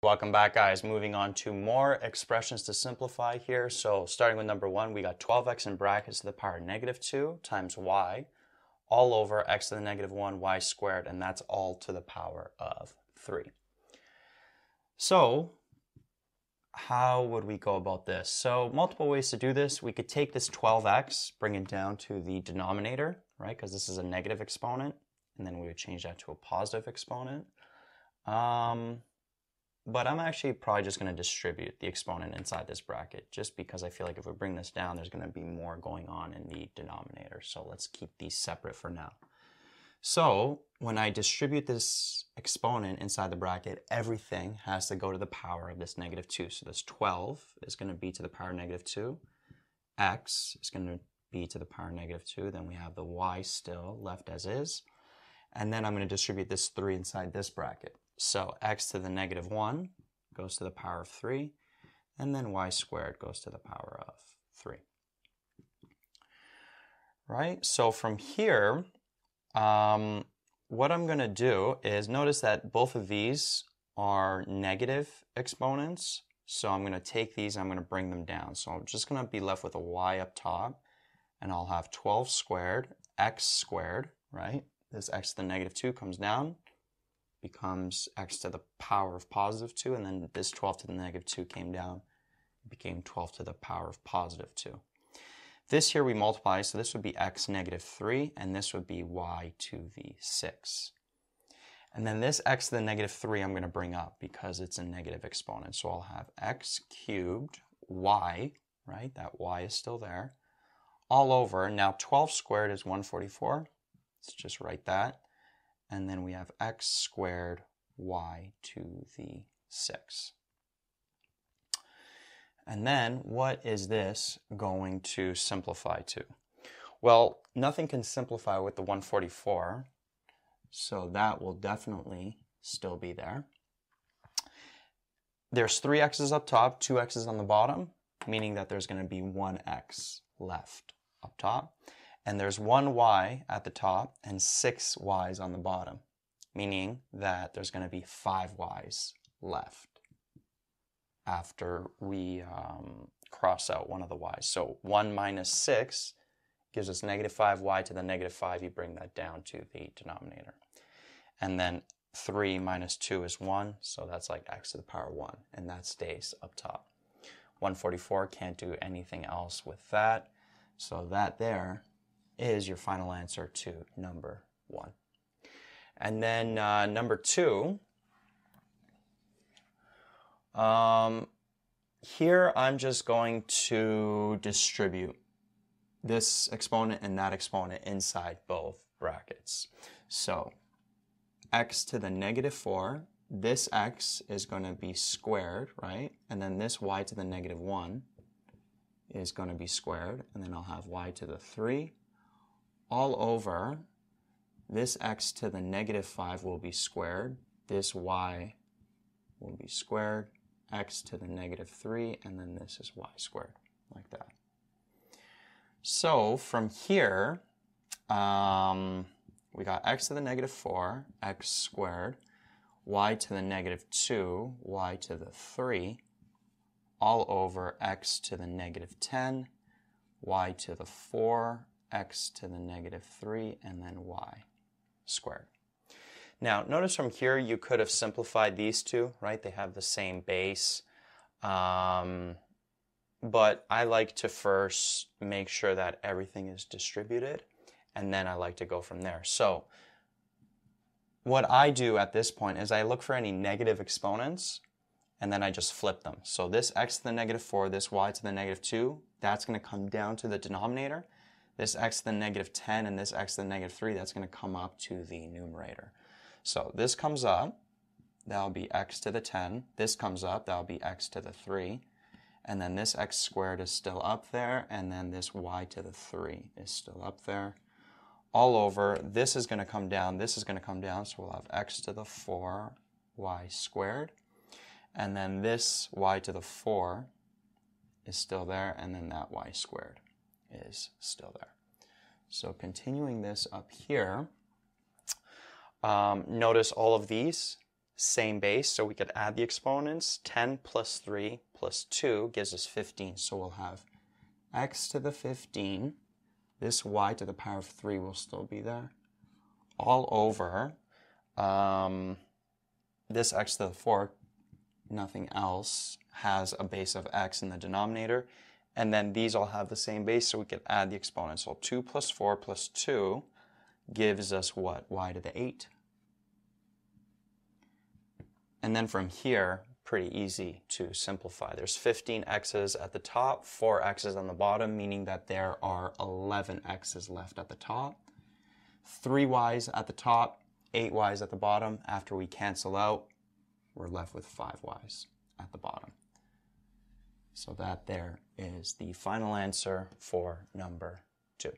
Welcome back guys. Moving on to more expressions to simplify here. So starting with number one, we got 12x in brackets to the power negative 2 times y all over x to the negative 1 y squared and that's all to the power of 3. So how would we go about this? So multiple ways to do this. We could take this 12x, bring it down to the denominator, right? Because this is a negative exponent. And then we would change that to a positive exponent. Um, but I'm actually probably just going to distribute the exponent inside this bracket just because I feel like if we bring this down, there's going to be more going on in the denominator. So let's keep these separate for now. So when I distribute this exponent inside the bracket, everything has to go to the power of this negative 2. So this 12 is going to be to the power of negative 2. x is going to be to the power of negative 2. Then we have the y still left as is. And then I'm going to distribute this 3 inside this bracket. So x to the negative 1 goes to the power of 3. And then y squared goes to the power of 3. Right? So from here, um, what I'm going to do is notice that both of these are negative exponents. So I'm going to take these I'm going to bring them down. So I'm just going to be left with a y up top. And I'll have 12 squared, x squared, right? This x to the negative 2 comes down, becomes x to the power of positive 2. And then this 12 to the negative 2 came down, became 12 to the power of positive 2. This here we multiply, so this would be x negative 3, and this would be y to the 6. And then this x to the negative 3 I'm going to bring up because it's a negative exponent. So I'll have x cubed y, right? That y is still there, all over. Now 12 squared is 144. Let's just write that. And then we have x squared y to the 6. And then what is this going to simplify to? Well, nothing can simplify with the 144, so that will definitely still be there. There's three x's up top, two x's on the bottom, meaning that there's going to be one x left up top. And there's one y at the top and six y's on the bottom, meaning that there's going to be five y's left after we um, cross out one of the y's. So 1 minus 6 gives us negative 5y to the negative 5. You bring that down to the denominator. And then 3 minus 2 is 1, so that's like x to the power 1, and that stays up top. 144 can't do anything else with that, so that there is your final answer to number 1. And then uh, number 2 um, here I'm just going to distribute this exponent and that exponent inside both brackets. So x to the negative 4, this x is going to be squared, right? And then this y to the negative 1 is going to be squared. And then I'll have y to the 3 all over this x to the negative 5 will be squared. This y will be squared x to the negative 3, and then this is y squared, like that. So from here, um, we got x to the negative 4, x squared, y to the negative 2, y to the 3, all over x to the negative 10, y to the 4, x to the negative 3, and then y squared. Now, notice from here you could have simplified these two, right? They have the same base. Um, but I like to first make sure that everything is distributed, and then I like to go from there. So what I do at this point is I look for any negative exponents, and then I just flip them. So this x to the negative 4, this y to the negative 2, that's going to come down to the denominator. This x to the negative 10 and this x to the negative 3, that's going to come up to the numerator. So this comes up, that'll be x to the 10. This comes up, that'll be x to the 3. And then this x squared is still up there, and then this y to the 3 is still up there. All over, this is going to come down, this is going to come down, so we'll have x to the 4 y squared. And then this y to the 4 is still there, and then that y squared is still there. So continuing this up here, um, notice all of these same base, so we could add the exponents. 10 plus 3 plus 2 gives us 15. So we'll have x to the 15. This y to the power of 3 will still be there. All over um, this x to the 4, nothing else, has a base of x in the denominator. And then these all have the same base, so we could add the exponents. So 2 plus 4 plus 2 gives us what? y to the 8. And then from here, pretty easy to simplify. There's 15 x's at the top, 4 x's on the bottom, meaning that there are 11 x's left at the top. 3 y's at the top, 8 y's at the bottom. After we cancel out, we're left with 5 y's at the bottom. So that there is the final answer for number two.